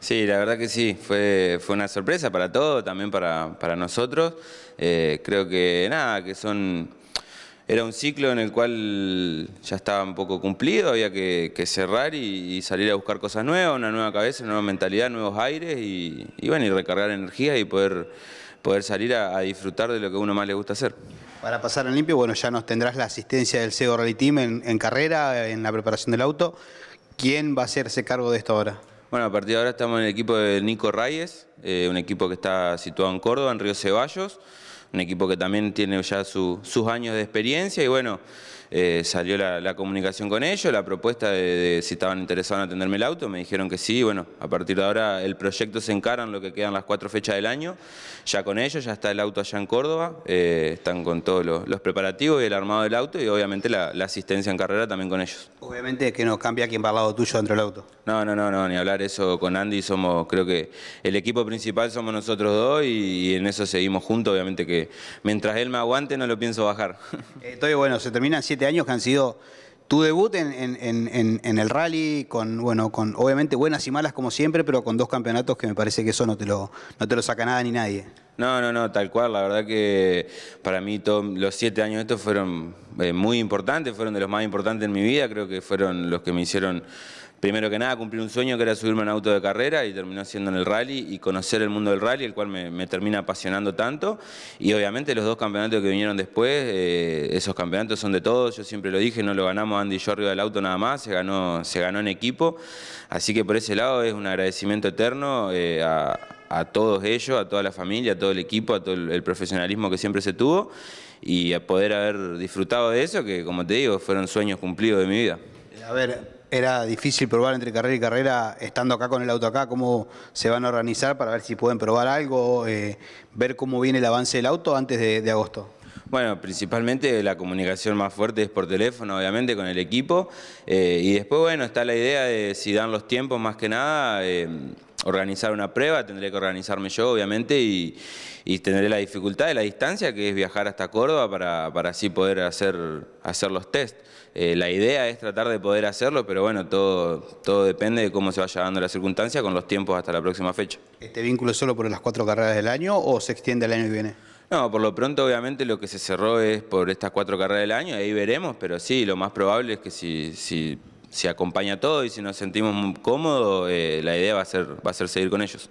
Sí, la verdad que sí, fue, fue una sorpresa para todos, también para, para nosotros. Eh, creo que nada, que son... Era un ciclo en el cual ya estaba un poco cumplido, había que, cerrar y, salir a buscar cosas nuevas, una nueva cabeza, una nueva mentalidad, nuevos aires y, bueno, y recargar energía y poder, poder salir a, disfrutar de lo que a uno más le gusta hacer. Para pasar en limpio, bueno, ya nos tendrás la asistencia del CEO Rally Team en, en carrera, en la preparación del auto. ¿Quién va a hacerse cargo de esto ahora? Bueno, a partir de ahora estamos en el equipo de Nico Reyes, eh, un equipo que está situado en Córdoba, en Río Ceballos, un equipo que también tiene ya sus años de experiencia y bueno, eh, salió la, comunicación con ellos, la propuesta de, si estaban interesados en atenderme el auto, me dijeron que sí, bueno, a partir de ahora el proyecto se encara en lo que quedan las cuatro fechas del año, ya con ellos, ya está el auto allá en Córdoba, eh, están con todos los, preparativos y el armado del auto y obviamente la, asistencia en carrera también con ellos. Obviamente que no cambia quien va al lado tuyo dentro del auto. No, no, no, no, ni hablar eso con Andy, somos, creo que el equipo principal somos nosotros dos y, en eso seguimos juntos, obviamente que mientras él me aguante no lo pienso bajar. Entonces, bueno, se terminan siete años que han sido tu debut en, el rally, con, bueno, con obviamente buenas y malas como siempre, pero con dos campeonatos que me parece que eso no te lo, no te lo saca nada ni nadie. No, no, no, tal cual. La verdad que para mí los siete años estos fueron eh, muy importantes, fueron de los más importantes en mi vida. Creo que fueron los que me hicieron primero que nada cumplir un sueño que era subirme a un auto de carrera y terminó siendo en el rally y conocer el mundo del rally, el cual me, termina apasionando tanto. Y obviamente los dos campeonatos que vinieron después, eh, esos campeonatos son de todos, yo siempre lo dije, no lo ganamos Andy y yo arriba del auto nada más, se ganó, se ganó en equipo. Así que por ese lado es un agradecimiento eterno eh, a, todos ellos, a toda la familia, a todo el equipo, a todo el profesionalismo que siempre se tuvo y a poder haber disfrutado de eso, que como te digo, fueron sueños cumplidos de mi vida. A ver, era difícil probar entre carrera y carrera, estando acá con el auto acá, cómo se van a organizar para ver si pueden probar algo, eh, ver cómo viene el avance del auto antes de, agosto. Bueno, principalmente la comunicación más fuerte es por teléfono, obviamente, con el equipo. Eh, y después, bueno, está la idea de si dan los tiempos más que nada, eh, organizar una prueba, tendré que organizarme yo, obviamente, y, tendré la dificultad de la distancia, que es viajar hasta Córdoba para, para así poder hacer, hacer los test. Eh, la idea es tratar de poder hacerlo, pero bueno, todo, todo depende de cómo se vaya dando la circunstancia con los tiempos hasta la próxima fecha. ¿Este vínculo es solo por las cuatro carreras del año o se extiende el año que viene? No, por lo pronto obviamente lo que se cerró es por estas cuatro carreras del año, ahí veremos, pero sí, lo más probable es que si, si, acompaña todo y si nos sentimos cómodos, eh, la idea va a, ser, va a ser seguir con ellos.